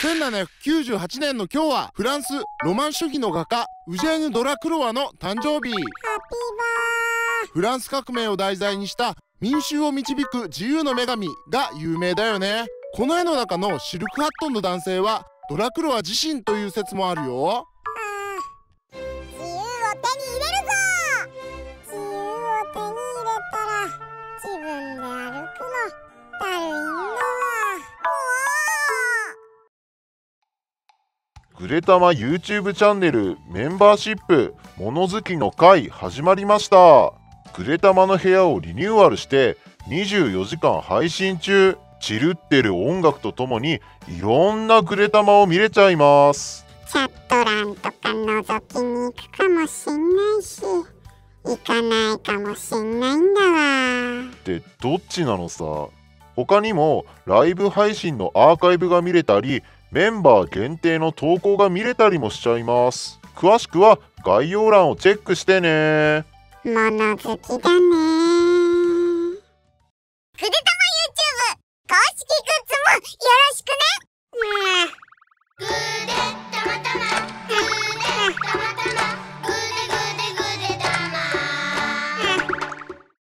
1798年の今日はフランスロマン主義の画家ウジェーヌ・ドラクロワの誕生日。ハッピーバフランス革命を題材にした民衆を導く自由の女神が有名だよね。この絵の中のシルクハットの男性はドラクロワ自身という説もあるよ。ー。自由を手に入れるぞ。自由を手に入れたら自分で歩くのグレタマ YouTube チャンネルメンバーシップ物好きの会始まりました。グレタマの部屋をリニューアルして24時間配信中。チルってる音楽とともにいろんなグレタマを見れちゃいます。チャット欄とか覗きに行くかもしんないし行かないかもしんないんだわ。ってどっちなのさ。他にもライブ配信のアーカイブが見れたりメンバー限定の投稿が見れたりもしちゃいます。詳しくは概要欄をチェックしてね。物好きだねくでたま YouTube 公式グッズ